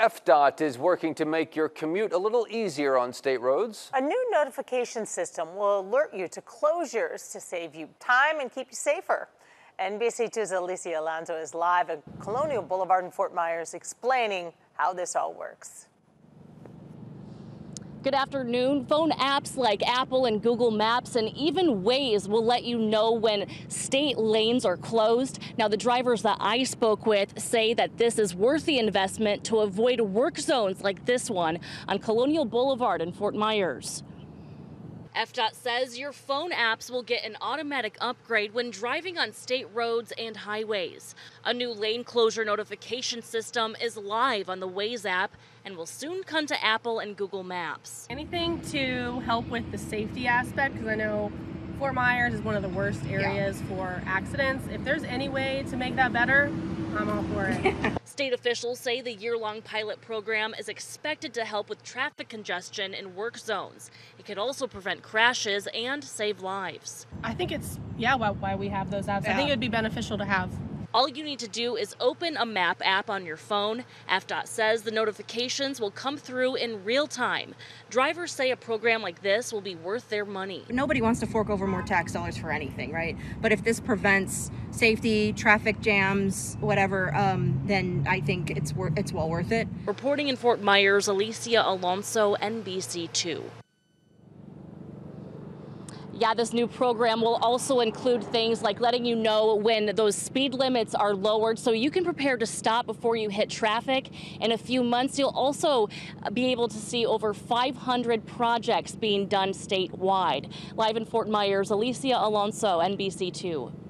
FDOT is working to make your commute a little easier on state roads. A new notification system will alert you to closures to save you time and keep you safer. NBC2's Alicia Alonso is live at Colonial Boulevard in Fort Myers explaining how this all works. Good afternoon. Phone apps like Apple and Google Maps and even Waze will let you know when state lanes are closed. Now, the drivers that I spoke with say that this is worth the investment to avoid work zones like this one on Colonial Boulevard in Fort Myers. FDOT says your phone apps will get an automatic upgrade when driving on state roads and highways. A new lane closure notification system is live on the Waze app and will soon come to Apple and Google Maps. Anything to help with the safety aspect, because I know Fort Myers is one of the worst areas yeah. for accidents. If there's any way to make that better, I'm all for it. State officials say the year long pilot program is expected to help with traffic congestion in work zones. It could also prevent crashes and save lives. I think it's, yeah, why, why we have those apps. Yeah. I think it would be beneficial to have. All you need to do is open a map app on your phone. FDOT says the notifications will come through in real time. Drivers say a program like this will be worth their money. Nobody wants to fork over more tax dollars for anything, right? But if this prevents safety, traffic jams, whatever, um, then I think it's wor- it's well worth it. Reporting in Fort Myers, Alicia Alonso, NBC2. Yeah, this new program will also include things like letting you know when those speed limits are lowered so you can prepare to stop before you hit traffic. In a few months, you'll also be able to see over 500 projects being done statewide. Live in Fort Myers, Alicia Alonso, NBC2.